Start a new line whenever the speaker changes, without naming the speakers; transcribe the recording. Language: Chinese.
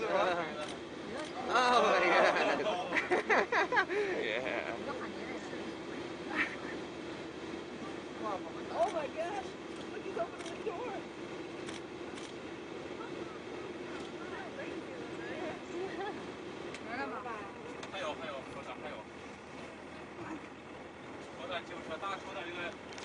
玩，你跟着玩。Oh my god. yeah.
Oh my gosh! Look, he's opening the door.
还有还有，车上还有，火车、救护车、大车的这个。